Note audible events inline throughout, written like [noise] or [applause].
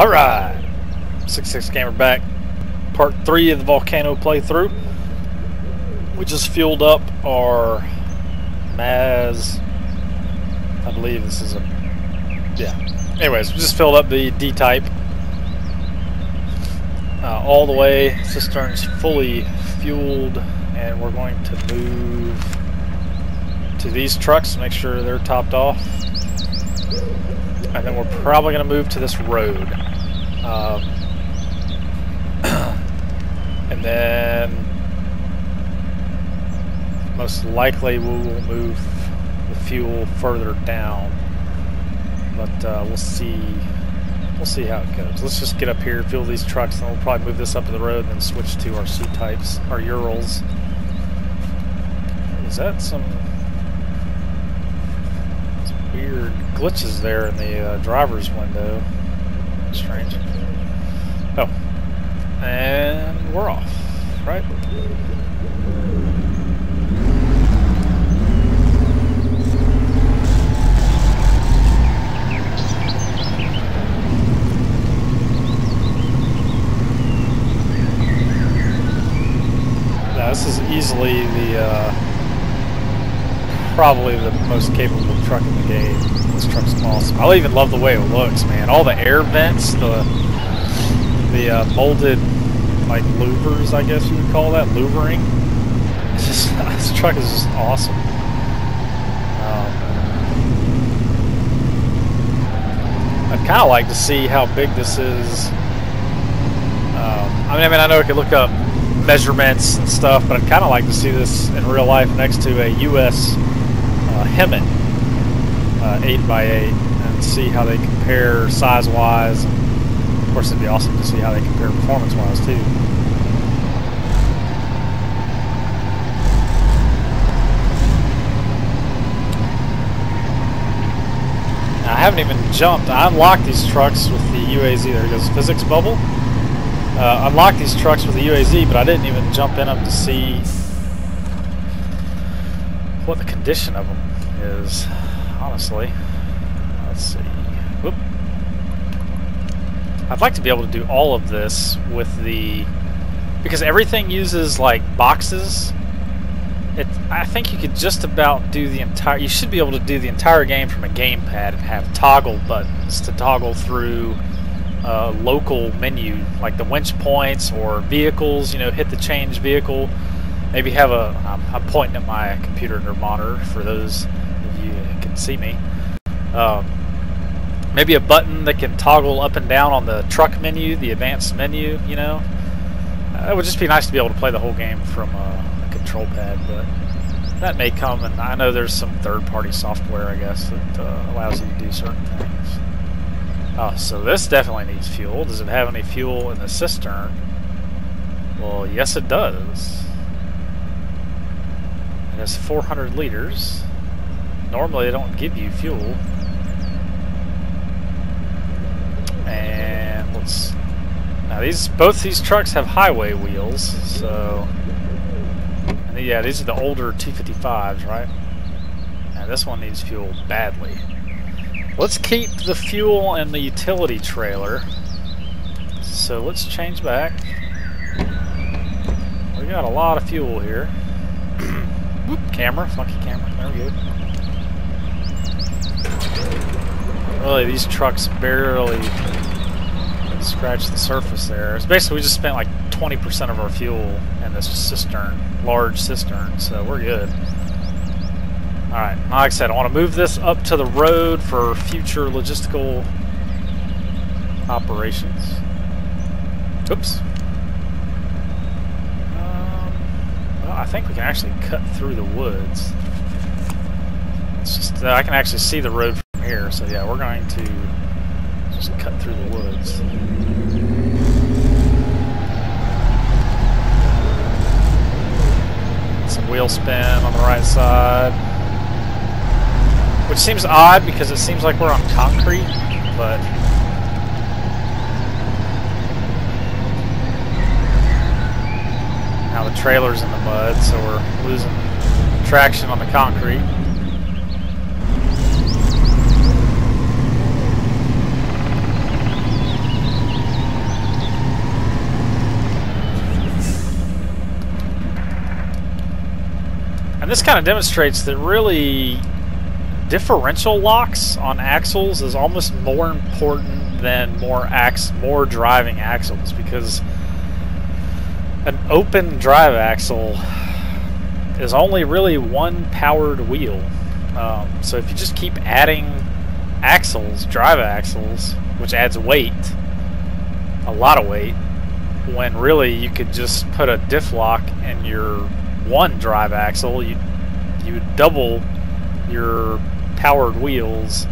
Alright! SickSix Gamer back. Part 3 of the Volcano playthrough. We just fueled up our Maz... I believe this is a... Yeah. Anyways, we just filled up the D-type. Uh, all the way. Cistern's fully fueled. And we're going to move to these trucks. Make sure they're topped off. And then we're probably going to move to this road. Um, [clears throat] and then most likely we will move the fuel further down. But uh, we'll see. We'll see how it goes. Let's just get up here, fuel these trucks, and we'll probably move this up to the road, and then switch to our C types, our Urals. Is that some weird glitches there in the uh, driver's window? Strange. Oh. And we're off, right? Now, this is easily the, uh, probably the most capable truck in the game. This truck's awesome. I even love the way it looks, man. All the air vents, the the uh, molded like louvers, I guess you would call that louvering. It's just [laughs] this truck is just awesome. Um, I'd kind of like to see how big this is. Um, I mean, I mean, I know I could look up measurements and stuff, but I'd kind of like to see this in real life next to a U.S. Uh, HEMTT uh, 8x8 and see how they compare size-wise of course, it'd be awesome to see how they compare performance-wise, too. Now, I haven't even jumped. I unlocked these trucks with the UAZ. There goes physics bubble. Uh, unlocked these trucks with the UAZ, but I didn't even jump in them to see what the condition of them is, honestly. Let's see. Whoop. I'd like to be able to do all of this with the because everything uses like boxes. It, I think you could just about do the entire. You should be able to do the entire game from a gamepad and have toggle buttons to toggle through uh, local menu, like the winch points or vehicles. You know, hit the change vehicle. Maybe have a. I'm, I'm pointing at my computer or monitor for those of you that can see me. Um, maybe a button that can toggle up and down on the truck menu, the advanced menu, you know. Uh, it would just be nice to be able to play the whole game from a, a control pad, but that may come, and I know there's some third-party software, I guess, that uh, allows you to do certain things. Oh, so this definitely needs fuel. Does it have any fuel in the cistern? Well, yes it does. It has 400 liters. Normally they don't give you fuel. And let's now these both these trucks have highway wheels, so and yeah, these are the older T55s, right? Now this one needs fuel badly. Let's keep the fuel in the utility trailer. So let's change back. We got a lot of fuel here. Whoop, [clears throat] camera, funky camera. There we go. Really, these trucks barely scratch the surface there. It's basically we just spent like 20% of our fuel in this cistern, large cistern, so we're good. Alright, like I said, I want to move this up to the road for future logistical operations. Oops. Um, well, I think we can actually cut through the woods. It's just, uh, I can actually see the road so yeah, we're going to just cut through the woods. Some wheel spin on the right side. Which seems odd because it seems like we're on concrete, but... Now the trailer's in the mud, so we're losing traction on the concrete. This kind of demonstrates that really differential locks on axles is almost more important than more ax more driving axles because an open drive axle is only really one powered wheel. Um, so if you just keep adding axles, drive axles, which adds weight, a lot of weight, when really you could just put a diff lock in your one drive axle, you you double your powered wheels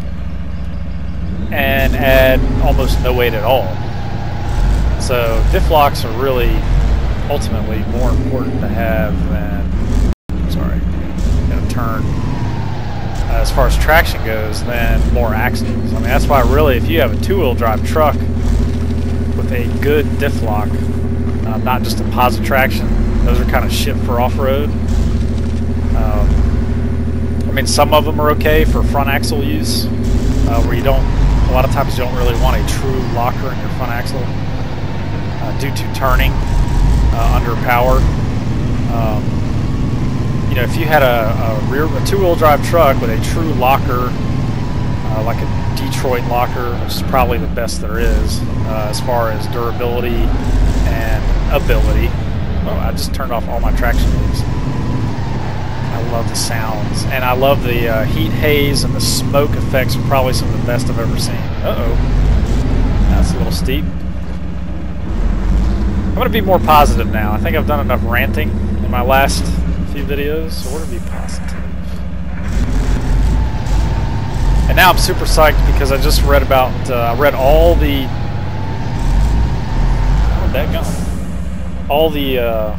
and add almost no weight at all. So diff locks are really ultimately more important to have than sorry, gonna turn uh, as far as traction goes than more axles. I mean that's why really if you have a two-wheel drive truck with a good diff lock, uh, not just a positive traction, those are kind of shit for off-road. Um, I mean, some of them are okay for front axle use, uh, where you don't, a lot of times you don't really want a true locker in your front axle uh, due to turning uh, under power. Um, you know, if you had a, a rear, a two-wheel drive truck with a true locker, uh, like a Detroit locker, which is probably the best there is uh, as far as durability and ability. Oh, I just turned off all my traction aids. I love the sounds, and I love the uh, heat haze and the smoke effects probably some of the best I've ever seen. Uh-oh. That's a little steep. I'm going to be more positive now. I think I've done enough ranting in my last few videos, so we're going to be positive. And now I'm super psyched because I just read about, uh, I read all the, where'd that go? All the, uh,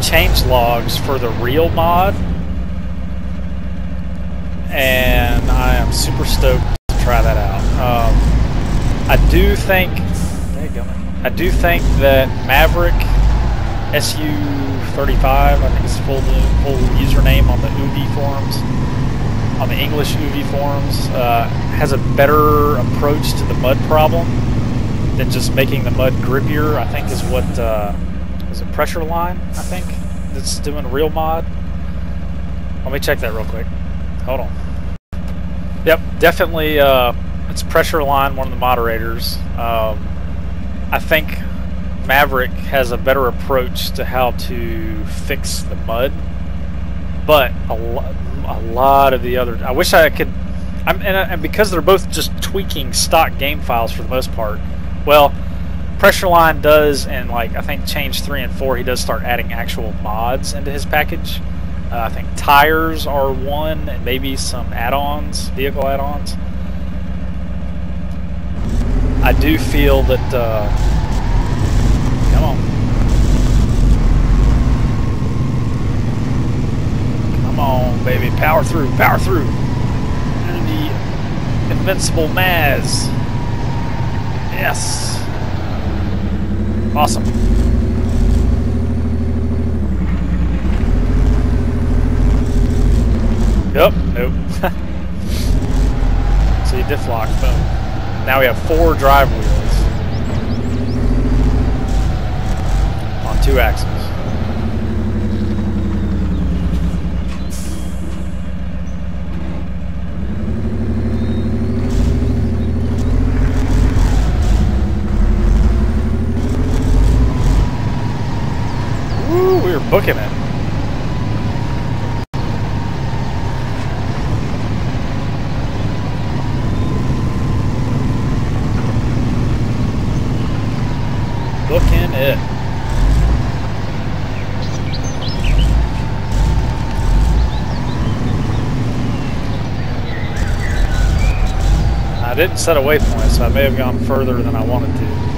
change logs for the real mod and I am super stoked to try that out. Um, I do think I do think that Maverick SU35, I think it's full full username on the Oovee forums, on the English Oovee forums, uh, has a better approach to the mud problem than just making the mud grippier. I think is what uh, is it Pressureline, I think, that's doing real mod. Let me check that real quick. Hold on. Yep, definitely uh, it's Pressureline, one of the moderators. Um, I think Maverick has a better approach to how to fix the mud, but a, lo a lot of the other... I wish I could... I'm, and, and because they're both just tweaking stock game files for the most part, well, Pressureline does, and like I think change three and four, he does start adding actual mods into his package. Uh, I think tires are one, and maybe some add-ons, vehicle add-ons. I do feel that. Uh, come on, come baby, power through, power through. the invincible Maz. Yes. Awesome. Yep, nope. [laughs] See, diff lock, boom. Now we have four drive wheels on two axles. Booking it. Booking it. I didn't set a waypoint, so I may have gone further than I wanted to.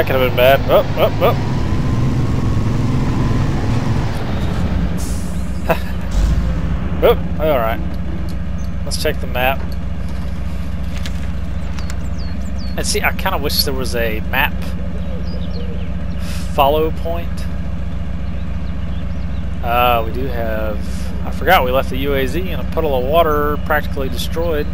That could have been bad. Oh, oh, oh. [laughs] oh, alright. Let's check the map. And see, I kind of wish there was a map follow point. Uh, we do have... I forgot we left the UAZ in a puddle of water practically destroyed.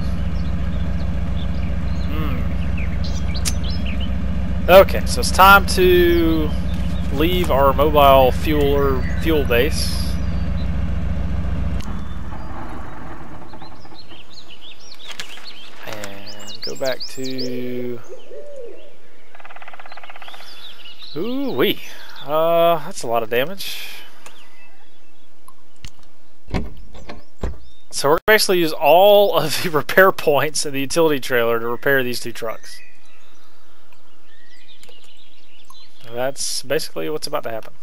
Okay, so it's time to leave our mobile fueler fuel base. And go back to... Ooh wee. Uh, that's a lot of damage. So we're going to basically use all of the [laughs] repair points in the utility trailer to repair these two trucks. That's basically what's about to happen.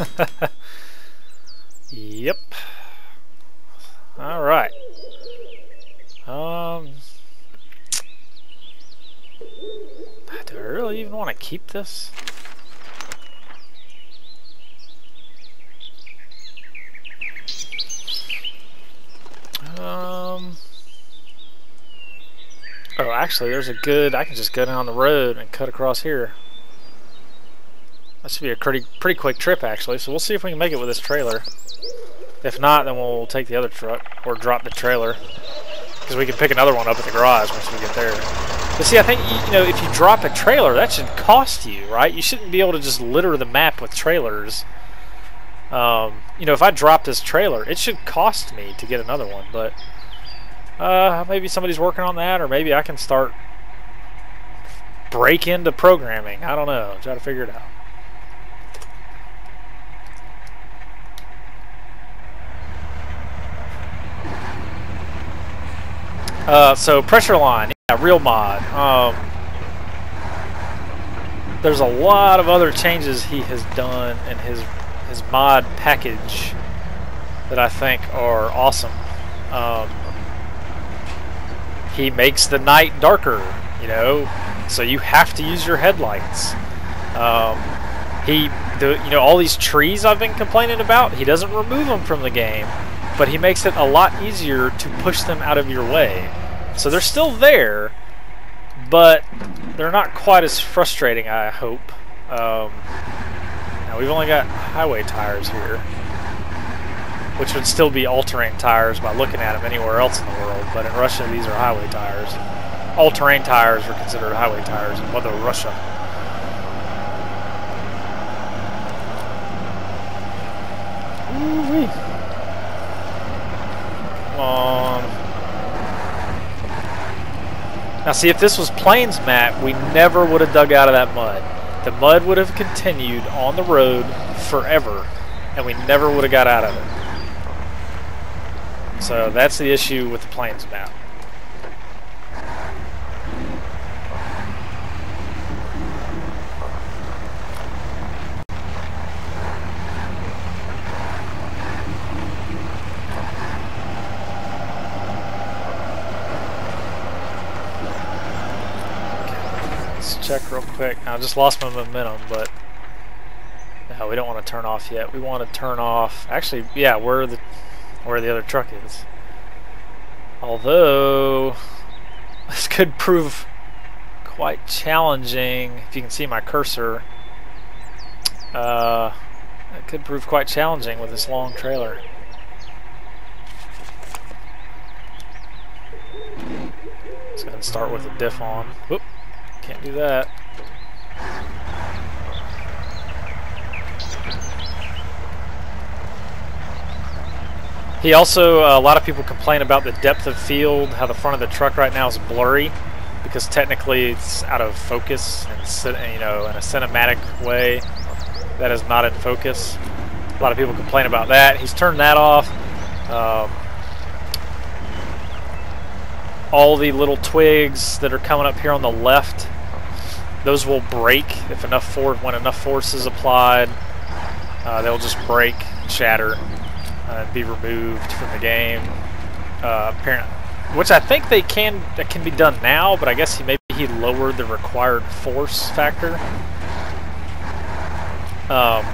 [laughs] yep. All right. Um, do I really even want to keep this? Um. Oh, actually, there's a good. I can just go down the road and cut across here. That should be a pretty pretty quick trip, actually. So we'll see if we can make it with this trailer. If not, then we'll take the other truck or drop the trailer because we can pick another one up at the garage once we get there. But see, I think you know if you drop a trailer, that should cost you, right? You shouldn't be able to just litter the map with trailers. Um, you know, if I drop this trailer, it should cost me to get another one, but uh, maybe somebody's working on that, or maybe I can start break into programming. I don't know. Try to figure it out. Uh, so Pressureline, yeah, real mod. Um, there's a lot of other changes he has done in his his mod package that I think are awesome. Um, he makes the night darker, you know, so you have to use your headlights. Um, he, the, you know, all these trees I've been complaining about, he doesn't remove them from the game, but he makes it a lot easier to push them out of your way. So they're still there, but they're not quite as frustrating, I hope. Um, now we've only got highway tires here, which would still be all-terrain tires by looking at them anywhere else in the world, but in Russia these are highway tires. All-terrain tires are considered highway tires in Mother Russia. Ooh-wee. Come on. Now see, if this was Plains map, we never would have dug out of that mud the mud would have continued on the road forever and we never would have got out of it. So that's the issue with the Plains map. Check real quick. I just lost my momentum, but no, we don't want to turn off yet. We want to turn off. Actually, yeah, where the where the other truck is. Although [laughs] this could prove quite challenging. If you can see my cursor, uh, it could prove quite challenging with this long trailer. Let's go and start with a diff on. Can't do that. He also, uh, a lot of people complain about the depth of field, how the front of the truck right now is blurry, because technically it's out of focus, and you know, in a cinematic way, that is not in focus. A lot of people complain about that. He's turned that off. Um, all the little twigs that are coming up here on the left those will break if enough force when enough force is applied. Uh, they'll just break shatter uh, and be removed from the game. Uh, apparently which I think they can that can be done now but I guess he maybe he lowered the required force factor. Um,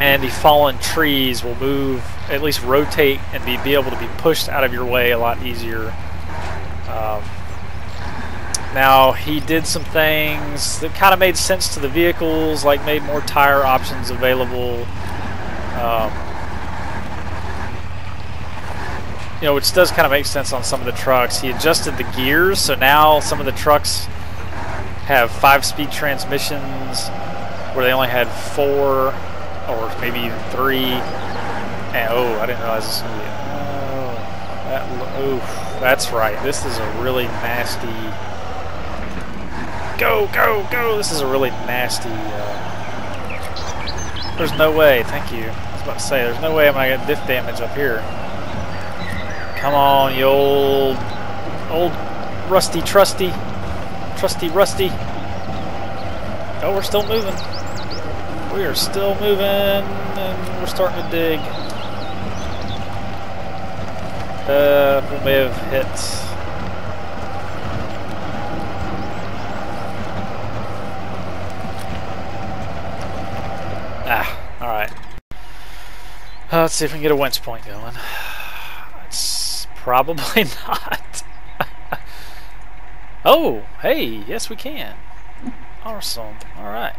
and the fallen trees will move, at least rotate, and be, be able to be pushed out of your way a lot easier. Um, now, he did some things that kind of made sense to the vehicles, like made more tire options available. Um, you know, which does kind of make sense on some of the trucks. He adjusted the gears, so now some of the trucks have five-speed transmissions where they only had four or maybe three. And oh, I didn't realize this be. Oh, that, oof, that's right. This is a really nasty. Go, go, go! This is a really nasty. Uh, there's no way. Thank you. I was about to say, there's no way I'm gonna get diff damage up here. Come on, you old, old, rusty, trusty, trusty, rusty. Oh, we're still moving. We are still moving, and we're starting to dig. Uh, we may have hit. Ah, alright. Uh, let's see if we can get a winch point going. It's probably [laughs] not. oh, hey, yes we can. Awesome, alright.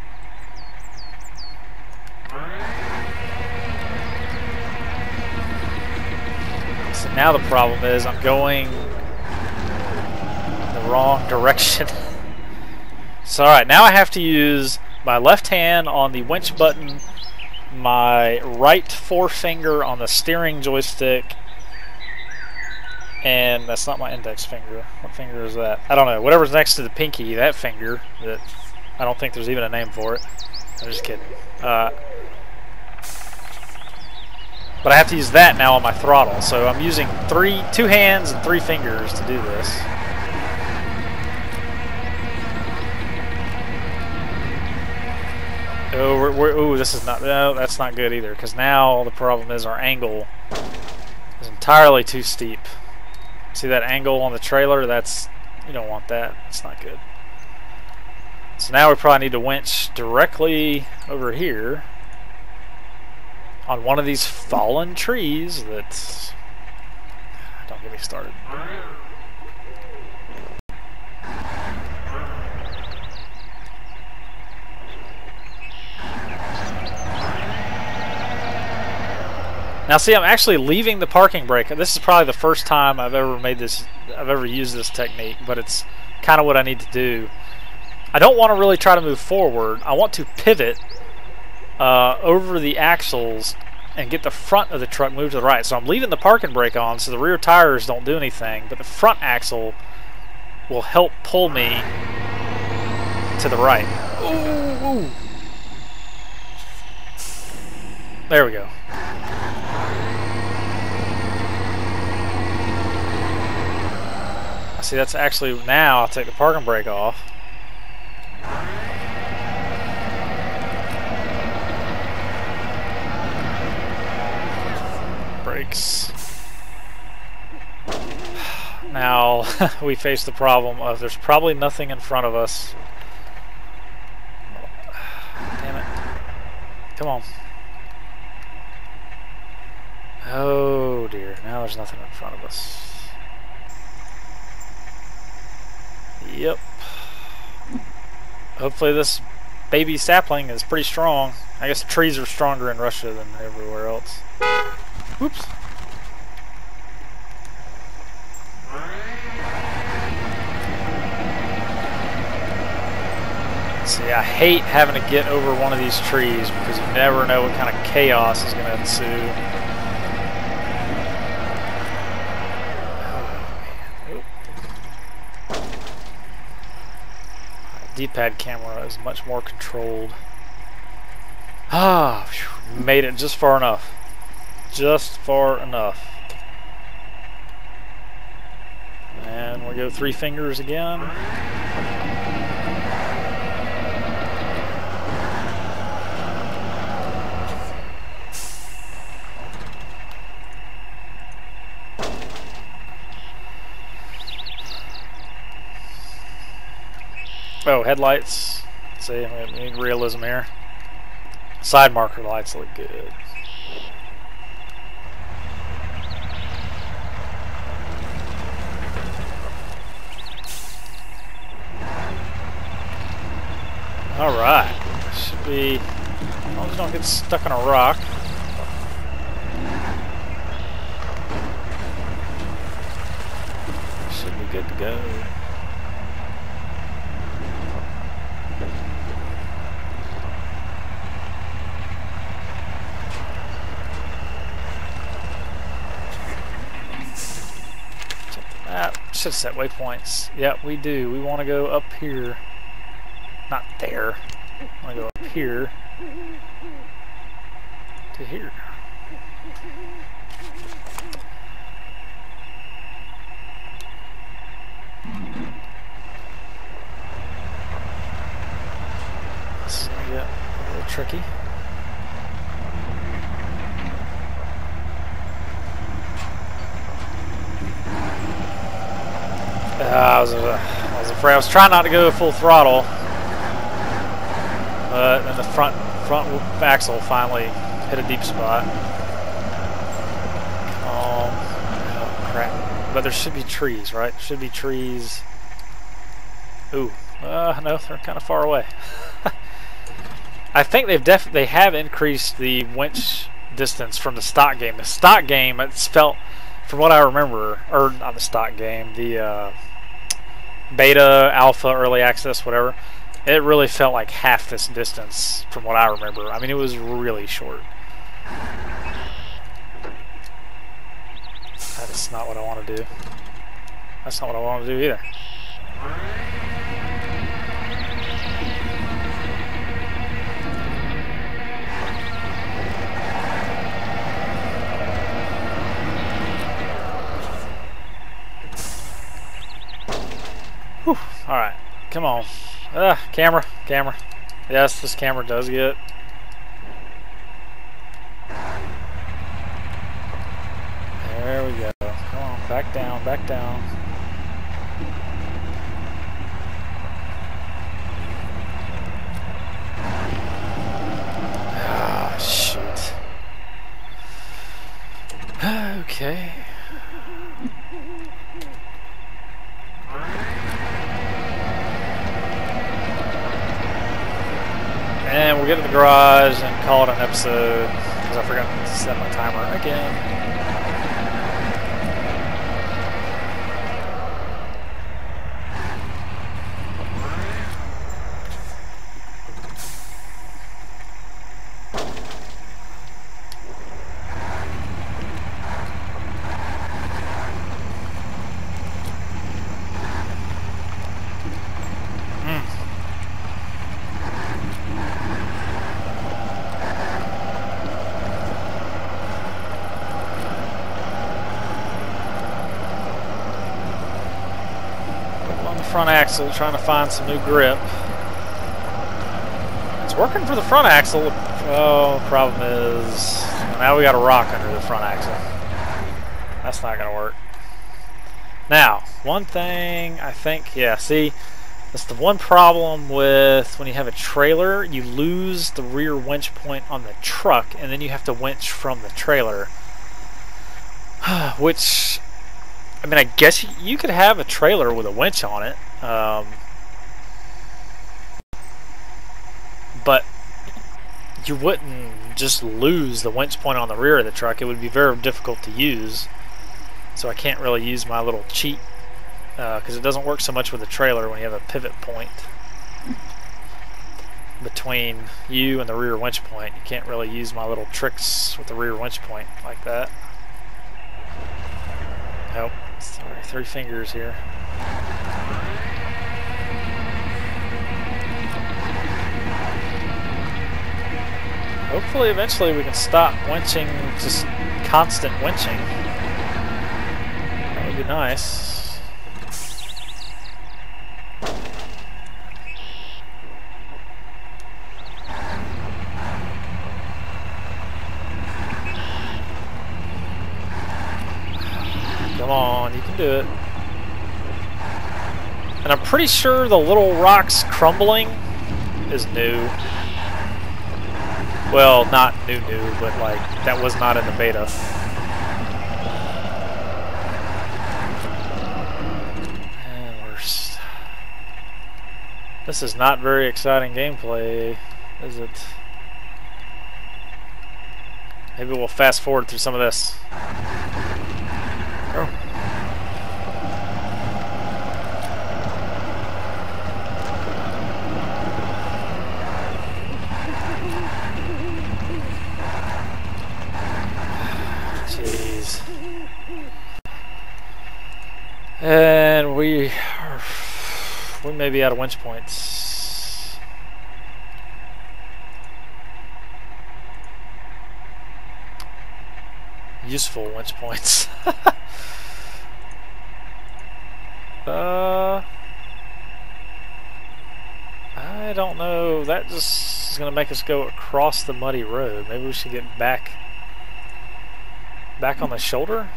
So now the problem is I'm going the wrong direction. [laughs] so alright, now I have to use my left hand on the winch button, my right forefinger on the steering joystick, and that's not my index finger. What finger is that? I don't know. Whatever's next to the pinky, that finger, that I don't think there's even a name for it. I'm just kidding. Uh, but I have to use that now on my throttle, so I'm using three, two hands and three fingers to do this. Oh, we're, we're, ooh, this is not, no, that's not good either, because now the problem is our angle is entirely too steep. See that angle on the trailer? That's, you don't want that. It's not good. So now we probably need to winch directly over here on one of these fallen trees that don't get me started. Now see, I'm actually leaving the parking brake. This is probably the first time I've ever made this, I've ever used this technique, but it's kind of what I need to do. I don't want to really try to move forward. I want to pivot uh, over the axles and get the front of the truck moved to the right. So I'm leaving the parking brake on so the rear tires don't do anything, but the front axle will help pull me to the right. Ooh, ooh. There we go. See, that's actually, now I'll take the parking brake off. Now, [laughs] we face the problem of there's probably nothing in front of us. Damn it. Come on. Oh dear, now there's nothing in front of us. Yep. Hopefully this baby sapling is pretty strong. I guess trees are stronger in Russia than everywhere else. Oops. See, I hate having to get over one of these trees because you never know what kind of chaos is going to ensue. D-pad camera is much more controlled. Ah, made it just far enough just far enough. And we'll go three fingers again. Oh, headlights. Let's see, we need realism here. Side marker lights look good. Alright. Should be... As long as don't get stuck on a rock. Should be good to go. Should set waypoints. Yep, we do. We want to go up here. Not there. I want to go up here to here. This is going to get a little tricky. Uh, I, was, uh, I was afraid. I was trying not to go full throttle, but then the front front axle finally hit a deep spot. Oh, crap! But there should be trees, right? Should be trees. Ooh, uh, no, they're kind of far away. [laughs] I think they've def they have increased the winch distance from the stock game. The stock game, it's felt, from what I remember, or not the stock game, the uh, beta, alpha, early access, whatever, it really felt like half this distance from what I remember. I mean, it was really short. That is not what I want to do. That's not what I want to do either. Whew. Alright. Come on. Camera. Camera. Yes, this camera does get... There we go. Come on. Back down. Back down. Ah, shoot. [sighs] Okay. And we'll get to the garage and call it an episode because I forgot to set my timer again. front axle, trying to find some new grip. It's working for the front axle. Oh, problem is now we got a rock under the front axle. That's not going to work. Now, one thing I think, yeah, see, that's the one problem with when you have a trailer, you lose the rear winch point on the truck, and then you have to winch from the trailer. [sighs] Which I mean, I guess you could have a trailer with a winch on it. Um, but you wouldn't just lose the winch point on the rear of the truck. It would be very difficult to use. So I can't really use my little cheat because uh, it doesn't work so much with a trailer when you have a pivot point between you and the rear winch point. You can't really use my little tricks with the rear winch point like that. Nope. Sorry, three fingers here. Hopefully eventually we can stop winching, just constant winching. That would be nice. Come on, you can do it. And I'm pretty sure the little rocks crumbling is new. Well, not new new, but like that was not in the beta. Uh, and This is not very exciting gameplay, is it? Maybe we'll fast forward through some of this. Oh. Jeez. And we are, we may be out of winch points. Useful winch points. [laughs] uh, I don't know. That just is going to make us go across the muddy road. Maybe we should get back back on the shoulder.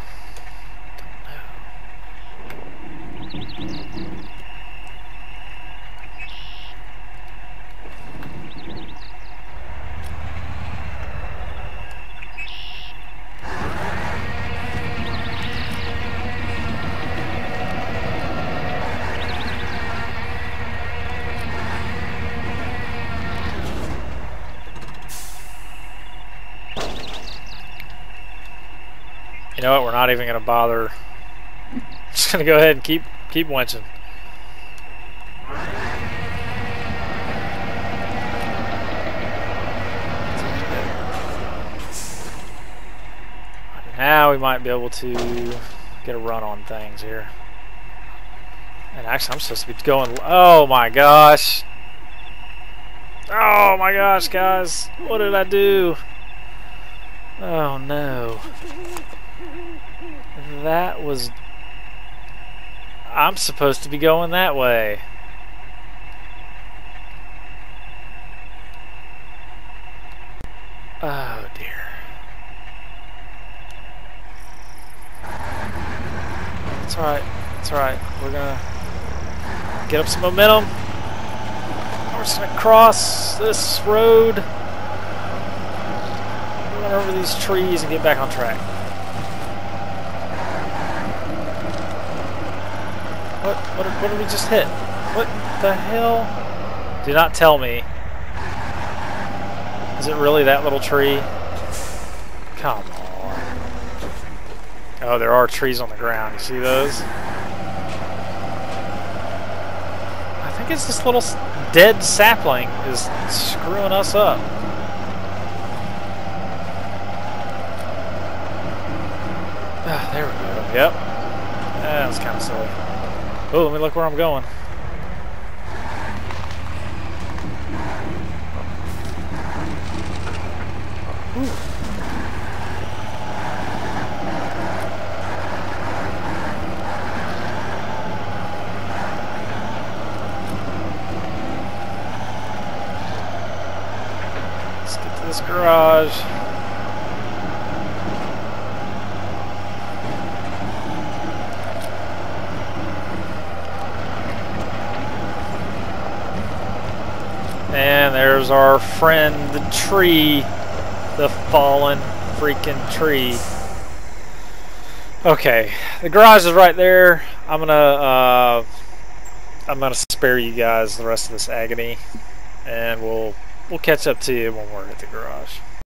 You know what? We're not even going to bother. Just going to go ahead and keep keep winching. Now we might be able to get a run on things here. And actually, I'm supposed to be going. Oh my gosh! Oh my gosh, guys! What did I do? Oh no. That was... I'm supposed to be going that way. Oh dear. It's alright. It's alright. We're gonna get up some momentum. We're just gonna cross this road. Run over these trees and get back on track. What, what, what did we just hit? What the hell? Do not tell me. Is it really that little tree? Come on. Oh, there are trees on the ground. You see those? I think it's this little dead sapling is screwing us up. Ah, there we go. Yep. That was kind of silly. Oh, let me look where I'm going. Let's get to this garage. And there's our friend, the tree. The fallen freaking tree. Okay, the garage is right there. I'm gonna, uh, I'm gonna spare you guys the rest of this agony, and we'll we'll catch up to you when we're at the garage.